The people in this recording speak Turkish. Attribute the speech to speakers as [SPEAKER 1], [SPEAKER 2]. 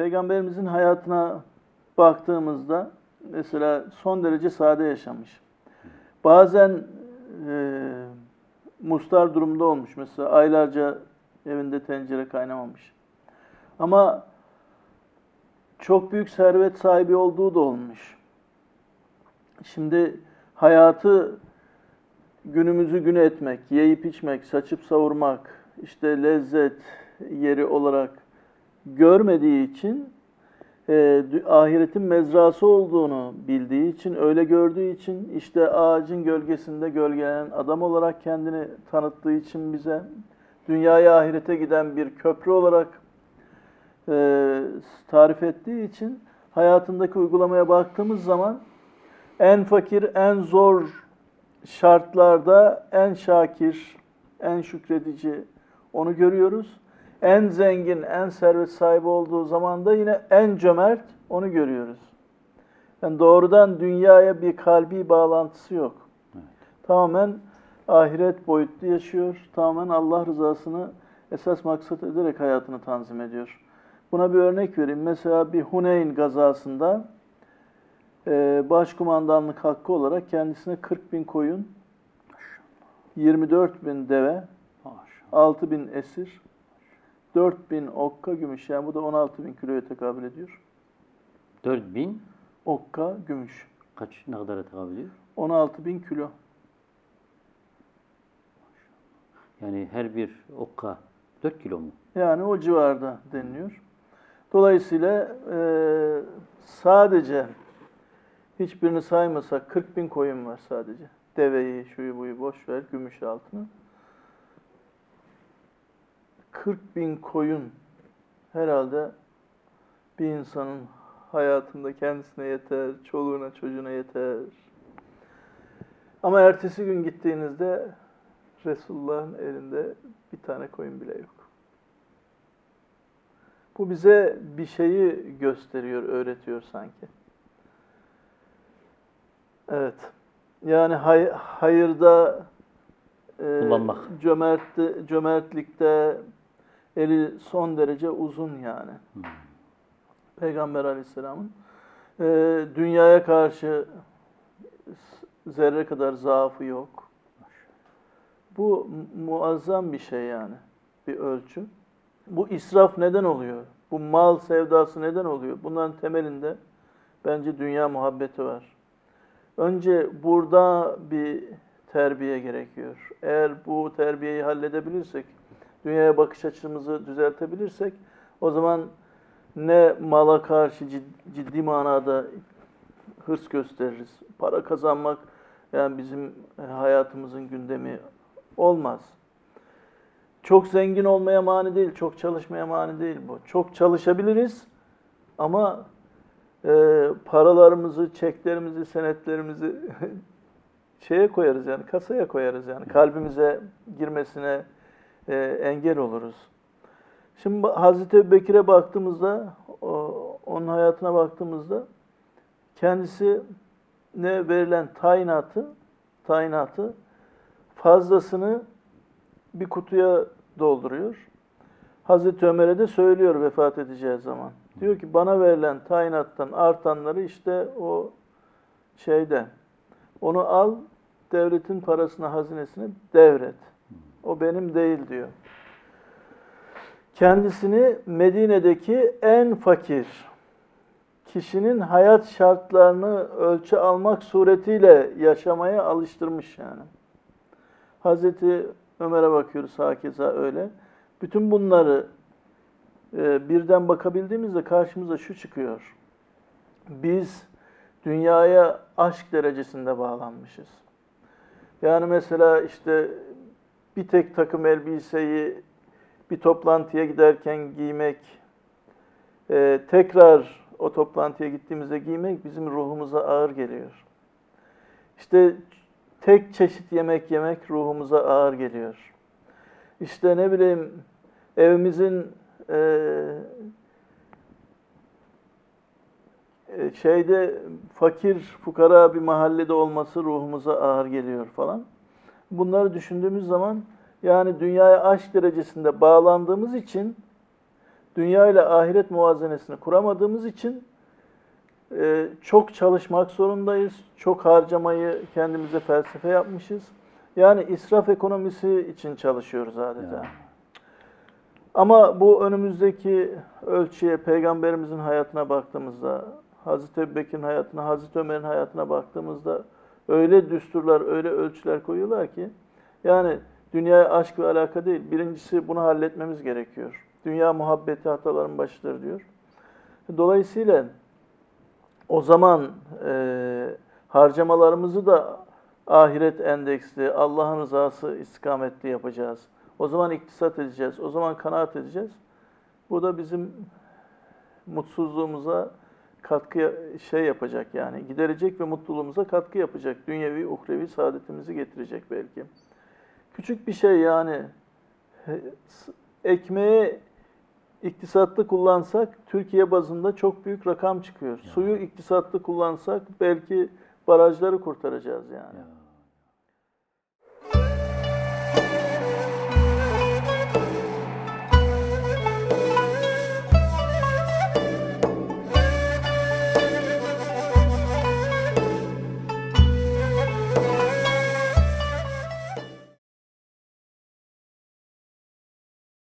[SPEAKER 1] Peygamberimizin hayatına baktığımızda mesela son derece sade yaşamış. Bazen e, mustar durumda olmuş. Mesela aylarca evinde tencere kaynamamış. Ama çok büyük servet sahibi olduğu da olmuş. Şimdi hayatı günümüzü gün etmek, yiyip içmek, saçıp savurmak, işte lezzet yeri olarak görmediği için e, ahiretin mezrası olduğunu bildiği için, öyle gördüğü için, işte ağacın gölgesinde gölgelenen adam olarak kendini tanıttığı için bize, dünyaya ahirete giden bir köprü olarak e, tarif ettiği için hayatındaki uygulamaya baktığımız zaman en fakir, en zor şartlarda en şakir, en şükredici onu görüyoruz. En zengin, en servet sahibi olduğu zaman da yine en cömert onu görüyoruz. Yani doğrudan dünyaya bir kalbi bağlantısı yok. Tamamen ahiret boyutlu yaşıyor. Tamamen Allah rızasını esas maksat ederek hayatını tanzim ediyor. Buna bir örnek vereyim. Mesela bir Huneyn gazasında e, başkumandanlık hakkı olarak kendisine 40 bin koyun, 24 bin deve,
[SPEAKER 2] Maşallah.
[SPEAKER 1] 6 bin esir, 4 bin okka gümüş. Yani bu da 16 bin kiloya tekabül ediyor.
[SPEAKER 2] 4000
[SPEAKER 1] Okka gümüş.
[SPEAKER 2] kaç ne kadar tekabül ediyor?
[SPEAKER 1] 16 bin kilo.
[SPEAKER 2] Yani her bir okka 4 kilo mu?
[SPEAKER 1] Yani o civarda deniliyor. Dolayısıyla e, sadece hiçbirini saymasak 40 bin koyun var sadece. Deveyi, şuyu buyu boş ver, gümüş altını. 40 bin koyun herhalde bir insanın hayatında kendisine yeter, çoluğuna çocuğuna yeter. Ama ertesi gün gittiğinizde Resulullah'ın elinde bir tane koyun bile yok. Bu bize bir şeyi gösteriyor, öğretiyor sanki. Evet. Yani hay- hayırda, e,
[SPEAKER 2] Kullanmak.
[SPEAKER 1] cömertte, cömertlikte eli son derece uzun yani.
[SPEAKER 2] Hmm.
[SPEAKER 1] Peygamber Aleyhisselam'ın e, dünyaya karşı zerre kadar zaafı yok. Bu mu- muazzam bir şey yani, bir ölçü. Bu israf neden oluyor? Bu mal sevdası neden oluyor? Bunların temelinde bence dünya muhabbeti var. Önce burada bir terbiye gerekiyor. Eğer bu terbiyeyi halledebilirsek, dünyaya bakış açımızı düzeltebilirsek, o zaman ne mala karşı cid- ciddi manada hırs gösteririz. Para kazanmak yani bizim e, hayatımızın gündemi olmaz. Çok zengin olmaya mani değil, çok çalışmaya mani değil bu. Çok çalışabiliriz ama e, paralarımızı, çeklerimizi, senetlerimizi şeye koyarız yani kasaya koyarız yani kalbimize girmesine e, engel oluruz. Şimdi Hazreti Ebubekir'e baktığımızda, o- onun hayatına baktığımızda kendisi ne verilen tayinatı, tayinatı fazlasını bir kutuya dolduruyor. Hazreti Ömer'e de söylüyor vefat edeceği zaman. Diyor ki bana verilen tayinattan artanları işte o şeyde onu al devletin parasına hazinesine devret. O benim değil diyor. Kendisini Medine'deki en fakir kişinin hayat şartlarını ölçü almak suretiyle yaşamaya alıştırmış yani. Hazreti Ömer'e bakıyoruz hakeza öyle. Bütün bunları e, birden bakabildiğimizde karşımıza şu çıkıyor. Biz dünyaya aşk derecesinde bağlanmışız. Yani mesela işte bir tek takım elbiseyi bir toplantıya giderken giymek, e, tekrar o toplantıya gittiğimizde giymek bizim ruhumuza ağır geliyor. İşte tek çeşit yemek yemek ruhumuza ağır geliyor. İşte ne bileyim evimizin e, e, şeyde fakir fukara bir mahallede olması ruhumuza ağır geliyor falan. Bunları düşündüğümüz zaman yani dünyaya aşk derecesinde bağlandığımız için dünya ile ahiret muvazenesini kuramadığımız için e, çok çalışmak zorundayız. Çok harcamayı kendimize felsefe yapmışız. Yani israf ekonomisi için çalışıyoruz adeta.
[SPEAKER 2] Ya.
[SPEAKER 1] Ama bu önümüzdeki ölçüye peygamberimizin hayatına baktığımızda, Hazreti Ebubekir'in hayatına, Hazreti Ömer'in hayatına baktığımızda öyle düsturlar, öyle ölçüler koyuyorlar ki yani dünyaya aşk ve alaka değil. Birincisi bunu halletmemiz gerekiyor. Dünya muhabbeti hataların başıdır diyor. Dolayısıyla o zaman e, harcamalarımızı da ahiret endeksli, Allah'ın rızası istikametli yapacağız. O zaman iktisat edeceğiz, o zaman kanaat edeceğiz. Bu da bizim mutsuzluğumuza katkı şey yapacak yani giderecek ve mutluluğumuza katkı yapacak. Dünyevi, uhrevi saadetimizi getirecek belki. Küçük bir şey yani ekmeği iktisatlı kullansak Türkiye bazında çok büyük rakam çıkıyor. Suyu iktisatlı kullansak belki barajları kurtaracağız yani.
[SPEAKER 2] Ya.